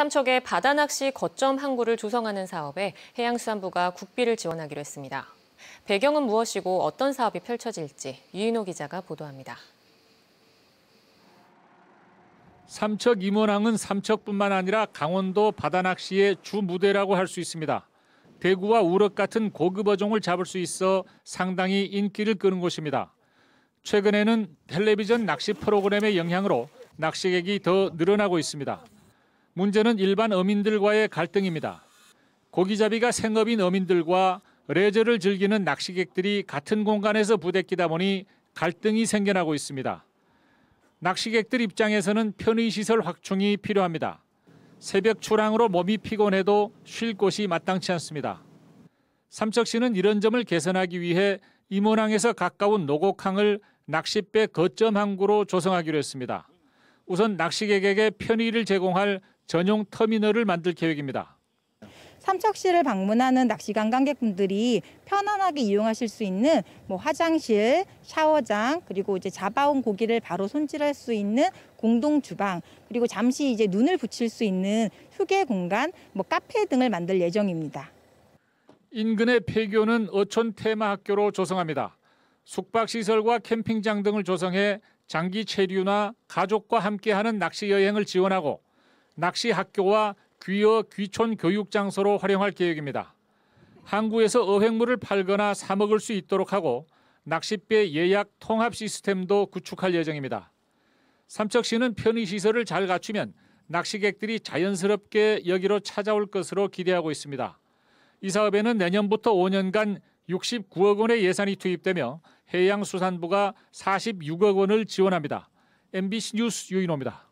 삼척의 바다낚시 거점 항구를 조성하는 사업에 해양수산부가 국비를 지원하기로 했습니다. 배경은 무엇이고 어떤 사업이 펼쳐질지 유인호 기자가 보도합니다. 삼척 임원항은 삼척뿐만 아니라 강원도 바다낚시의 주 무대라고 할 수 있습니다. 대구와 우럭 같은 고급 어종을 잡을 수 있어 상당히 인기를 끄는 곳입니다. 최근에는 텔레비전 낚시 프로그램의 영향으로 낚시객이 더 늘어나고 있습니다. 문제는 일반 어민들과의 갈등입니다. 고기잡이가 생업인 어민들과 레저를 즐기는 낚시객들이 같은 공간에서 부대끼다 보니 갈등이 생겨나고 있습니다. 낚시객들 입장에서는 편의시설 확충이 필요합니다. 새벽 출항으로 몸이 피곤해도 쉴 곳이 마땅치 않습니다. 삼척시는 이런 점을 개선하기 위해 임원항에서 가까운 노곡항을 낚싯배 거점 항구로 조성하기로 했습니다. 우선 낚시객에게 편의를 제공할 전용 터미널을 만들 계획입니다. 삼척시를 방문하는 낚시 관광객분들이 편안하게 이용하실 수 있는 뭐 화장실, 샤워장, 그리고 이제 잡아온 고기를 바로 손질할 수 있는 공동 주방, 그리고 잠시 이제 눈을 붙일 수 있는 휴게 공간, 뭐 카페 등을 만들 예정입니다. 인근의 폐교는 어촌 테마 학교로 조성합니다. 숙박 시설과 캠핑장 등을 조성해 장기 체류나 가족과 함께하는 낚시 여행을 지원하고 낚시 학교와 귀어 귀촌 교육 장소로 활용할 계획입니다. 항구에서 어획물을 팔거나 사 먹을 수 있도록 하고 낚싯배 예약 통합 시스템도 구축할 예정입니다. 삼척시는 편의 시설을 잘 갖추면 낚시객들이 자연스럽게 여기로 찾아올 것으로 기대하고 있습니다. 이 사업에는 내년부터 5년간 69억 원의 예산이 투입되며 해양수산부가 46억 원을 지원합니다. MBC 뉴스 유인호입니다.